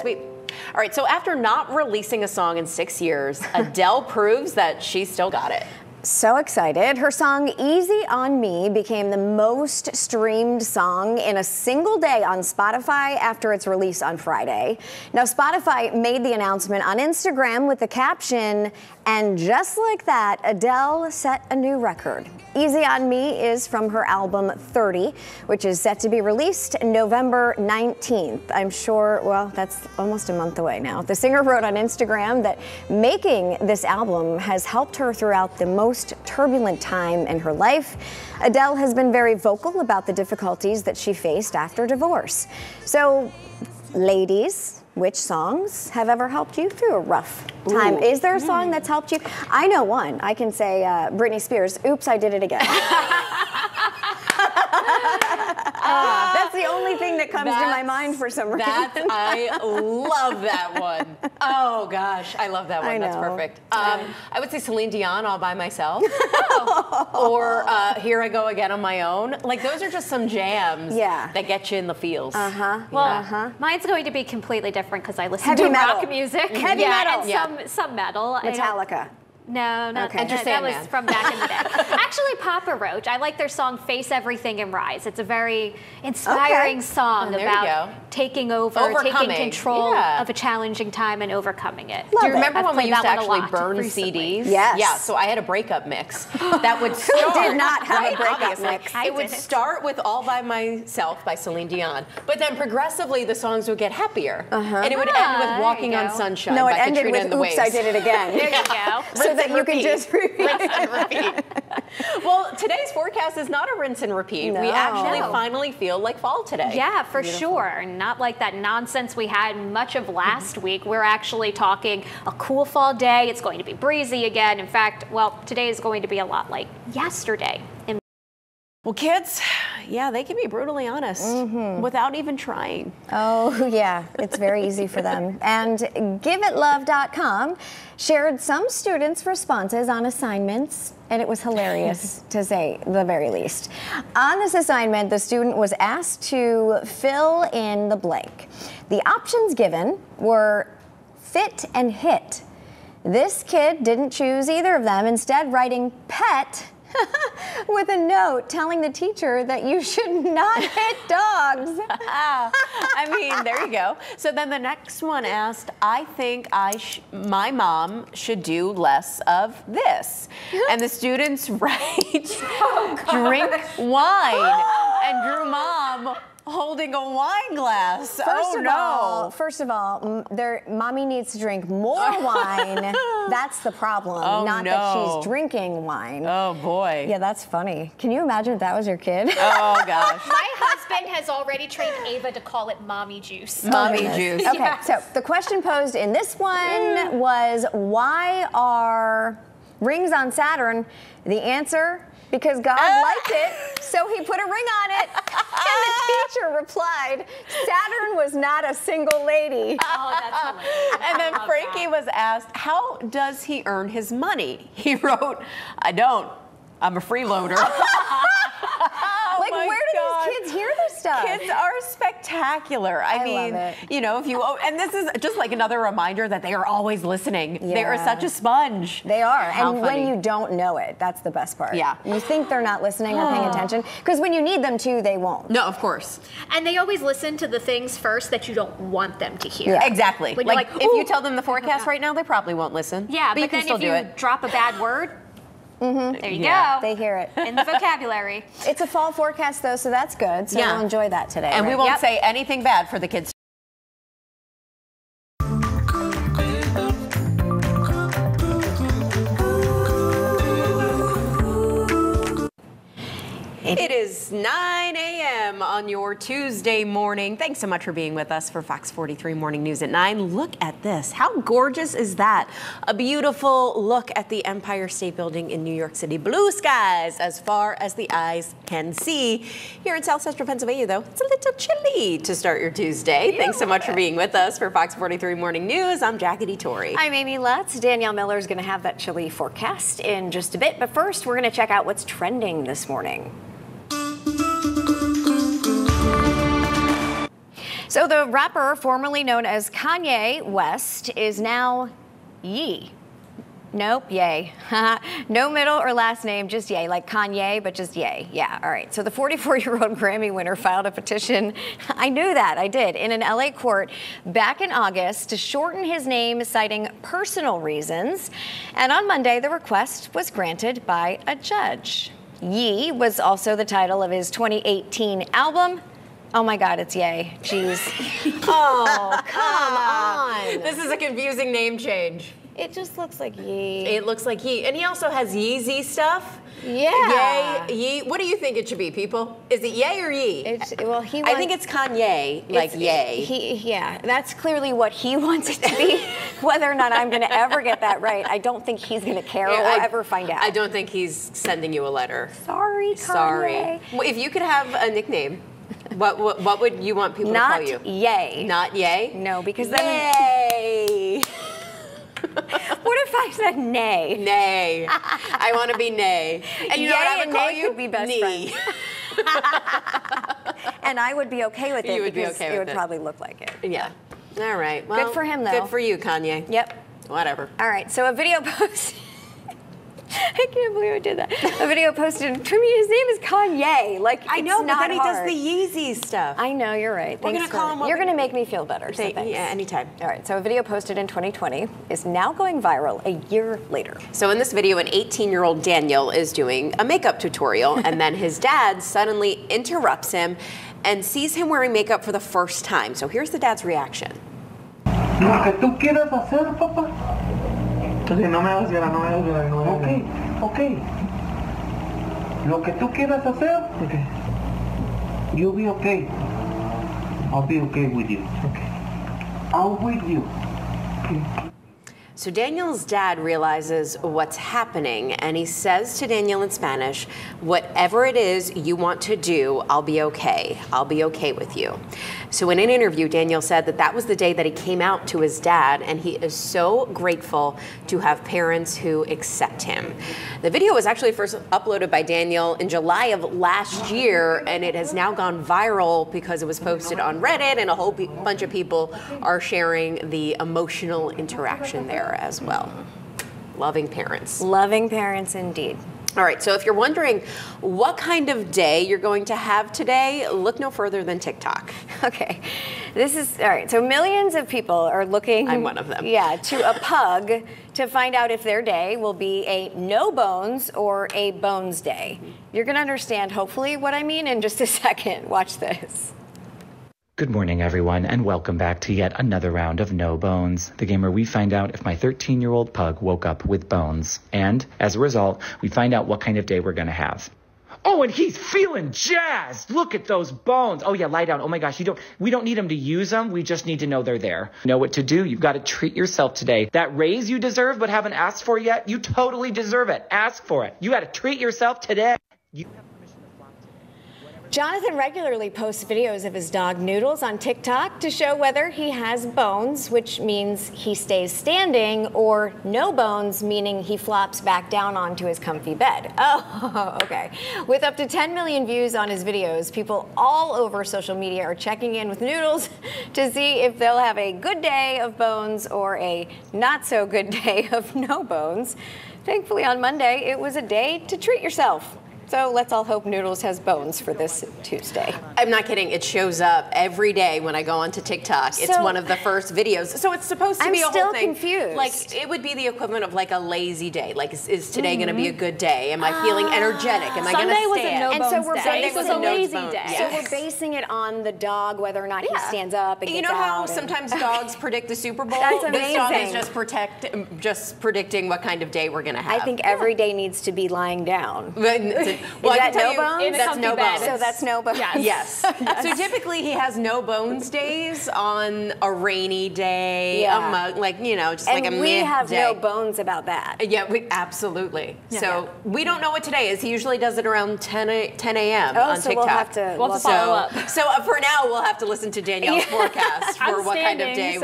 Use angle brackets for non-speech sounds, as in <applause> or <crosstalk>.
Sweet. All right, so after not releasing a song in six years, <laughs> Adele proves that she still got it. So excited. Her song Easy on Me became the most streamed song in a single day on Spotify after its release on Friday. Now, Spotify made the announcement on Instagram with the caption, and just like that, Adele set a new record. Easy on Me is from her album 30, which is set to be released November 19th. I'm sure, well, that's almost a month away now. The singer wrote on Instagram that making this album has helped her throughout the most turbulent time in her life. Adele has been very vocal about the difficulties that she faced after divorce. So, ladies, which songs have ever helped you through a rough time? Ooh. Is there a song that's helped you? I know one. I can say uh, Britney Spears, Oops, I Did It Again. <laughs> That's the only thing that comes to my mind for some reason. That I love that one. Oh gosh, I love that one. I That's perfect. Um, I would say Celine Dion all by myself, <laughs> or uh, Here I Go Again on my own. Like those are just some jams Yeah. that get you in the feels. Uh Uh-huh. Well, Uh-huh. mine's going to be completely different because I listen Heavy to metal. rock music. Heavy yeah, metal. and Yeah. some some metal. I Metallica. No, not Okay. that. That was from back in the day. <laughs> Actually, Papa Roach. I like their song "Face Everything and Rise." It's a very inspiring Okay. song Oh, about taking over, Overcoming. taking control Yeah. of a challenging time and overcoming it. Love Do you remember I've when we used to that one a actually burn recently. CDs? Yes. Yeah, so I had a breakup mix that would <laughs> start. did not have a breakup mix? I It would did it. start with All by Myself by Celine Dion, but then progressively the songs would get happier. And it would Ah, end with Walking on. Sunshine No, it by ended Katrina with and the Oops, I Did It Again. There you go. <laughs> so Rinse that you can just <laughs> repeat. rinse and repeat. well, today's forecast is not a rinse and repeat. We actually No. finally feel like fall today. Yeah, for sure. Not like that nonsense we had much of last mm-hmm. week. We're actually talking a cool fall day. It's going to be breezy again. In fact, well, today is going to be a lot like yesterday. Well, kids, yeah, they can be brutally honest Mm-hmm. without even trying. Oh, yeah, it's very easy for them. <laughs> And GiveItLove.com shared some students' responses on assignments, and it was hilarious <laughs> to say the very least. On this assignment, the student was asked to fill in the blank. The options given were fit and hit. This kid didn't choose either of them, instead, writing pet. <laughs> with a note telling the teacher that you should not <laughs> hit dogs. I mean, there you go. So then the next one asked, I think I sh- my mom should do less of this. <laughs> And the students write, oh, drink wine. And drew mom holding a wine glass. First oh of no. all, first of all, m- there, mommy needs to drink more <laughs> wine. that's the problem, Oh, not that she's drinking wine. oh boy. Yeah, that's funny. Can you imagine if that was your kid? Oh gosh. <laughs> My husband has already trained Ava to call it mommy juice. Mommy Goodness. juice. Okay, Yes. so the question posed in this one was why are rings on Saturn? The answer because God ah! liked it, so he put a ring on it. <laughs> And the teacher replied, Saturn was not a single lady. Oh, that's hilarious. And then Frankie that. was asked, How does he earn his money? He <laughs> wrote, I don't. I'm a freeloader. <laughs> Kids are spectacular. I, I mean, love it. you know, if you, oh, and this is just like another reminder that they are always listening. They are such a sponge. They are. How and funny. when you don't know it, that's the best part. Yeah. You think they're not listening or paying <gasps> attention. Because when you need them to, they won't. No, of course. And they always listen to the things first that you don't want them to hear. Yeah. Exactly. When you're like, like, if you tell them the forecast right now, they probably won't listen. Yeah, but, but, you can then still if do you it. drop a bad word, Mm-hmm. there you Yeah. They hear it. In the vocabulary. It's a fall forecast, though, so that's good. So Yeah. we'll enjoy that today. And we won't Yep. say anything bad for the kids. It is 9 a.m. on your Tuesday morning. Thanks so much for being with us for Fox 43 Morning News at 9. Look at this. How gorgeous is that? A beautiful look at the Empire State Building in New York City. Blue skies as far as the eyes can see. Here in South Central Pennsylvania, though, it's a little chilly to start your Tuesday. Thanks so much for being with us for Fox 43 Morning News. I'm Jackie DeTore. I'm Amy Lutz. Danielle Miller is going to have that chilly forecast in just a bit. But first, we're going to check out what's trending this morning. So the rapper formerly known as Kanye West is now Ye. Nope, yay. <laughs> no middle or last name, just yay, like Kanye, but just yay. Yeah, all right. So the 44 year old <laughs> Grammy winner filed a petition. <laughs> I knew that, I did, in an LA court back in August to shorten his name, citing personal reasons. And on Monday, the request was granted by a judge. Ye was also the title of his 2018 album. Oh my God, it's Yay. Jeez. oh, <laughs> come on. This is a confusing name change. It just looks like Yee. It looks like he, and he also has Yeezy stuff. Yeah. Yay, Yee. What do you think it should be, people? Is it Yay or Yee? It's, well, he. I think it's Kanye, like Yay. He, yeah, that's clearly what he <laughs> wants it to be. Whether or not I'm going to ever get that right, I don't think he's going to care Yeah, or I- ever find out. I don't think he's sending you a letter. Sorry, Kanye. Sorry. Well, if you could have a nickname, what, what what would you want people Not to call you? Yay. Not Yay. No, because then. Yay. <laughs> What if I said nay? Nay. <laughs> I want to be Nay. And you know Yay what I would call you? could be best Nee. <laughs> And I would be okay with it You would be because okay it would it. probably look like it. Yeah. All right. Well, good for him, though. Good for you, Kanye. Yep. Whatever. All right, so a video post. I can't believe I did that. A video posted. To me, his name is Kanye. Like I it's know, but then he hard. does the Yeezy stuff. I know you're right. We're Thanks gonna call him You're going to make me feel better. So Thank- thanks. yeah, anytime. All right. So a video posted in 2020 is now going viral a year later. So in this video, an 18-year-old Daniel is doing a makeup tutorial, and then his <laughs> dad suddenly interrupts him and sees him wearing makeup for the first time. So here's the dad's reaction. Lo que tú quieras hacer, papá. Ok, no me hagas llorar, no me hagas llorar, no me hagas llorar. Ok, ok. Lo que tú quieras hacer, okay. you'll be okay. I'll be okay with you. Okay. I'm with you. So Daniel's dad realizes what's happening and he says to Daniel in Spanish, whatever it is you want to do, I'll be okay. I'll be okay with you. So in an interview, Daniel said that that was the day that he came out to his dad and he is so grateful to have parents who accept him. The video was actually first uploaded by Daniel in July of last year and it has now gone viral because it was posted on Reddit and a whole bunch of people are sharing the emotional interaction there as well. Loving parents. Loving parents indeed. All right, so if you're wondering what kind of day you're going to have today, look no further than TikTok. <laughs> Okay. This is all right. So millions of people are looking. I'm one of them. Yeah, to a pug to find out if their day will be a no bones or a bones day. You're going to understand, hopefully, what I mean in just a <laughs> second. Watch this. Good morning, everyone, and welcome back to yet another round of No Bones, the game where we find out if my 13 year old pug woke up with bones. And as a result, we find out what kind of day we're going to have. Oh, and he's feeling jazzed. Look at those bones. Oh yeah, lie down. Oh my gosh, you don't. We don't need him to use them. We just need to know they're there. Know what to do. You've got to treat yourself today. That raise you deserve but haven't asked for yet. You totally deserve it. Ask for it. You got to treat yourself today. You Jonathan regularly posts videos of his dog Noodles on TikTok to show whether he has bones, which means he stays standing, or no bones, meaning he flops back down onto his comfy bed. <laughs> Oh, okay. With up to 10 million views on his videos, people all over social media are checking in with Noodles <laughs> to see if they'll have a good day of bones or a not so good <laughs> day of no bones. Thankfully, on Monday, it was a day to treat yourself. So let's all hope Noodles has bones for this Tuesday. I'm not kidding. It shows up every day when I go onto TikTok. it's one of the first videos. So it's supposed to I'm be a whole thing. confused. Like it would be the equivalent of like a lazy day. Like is, is today going to be a mm-hmm. good day? Am I feeling energetic? Am I going to Sunday was a stand? no And so we're day. Sunday It was was a a no lazy bones day. day. So Yes. we're basing it on the dog, whether or not he stands up and You gets know how out and- sometimes <laughs> dogs predict the Super Bowl? That's This dog is just protect, just predicting what kind of day we're going to have. I think every day needs to be lying down. But well, I that no bones? That's no bones. So that's no bones. Yes. Yes. <laughs> So typically he has no bones days on a rainy day, Yeah. a mug, like you know, just And like a we meh have day. no bones about that. Yeah, we absolutely. Yeah. So we don't know what today is. He usually does it around 10 a, 10 a.m. Oh, on so TikTok. we'll have to- We'll have to so, follow up. So uh, for now, we'll have to listen to Danielle's <laughs> forecast for what kind of day so